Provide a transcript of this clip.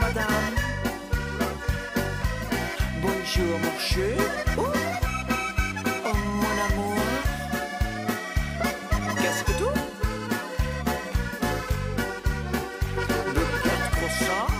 madame. Bonjour, monsieur. Oh, oh mon amour. Qu'est-ce que tout? De quatre croissants.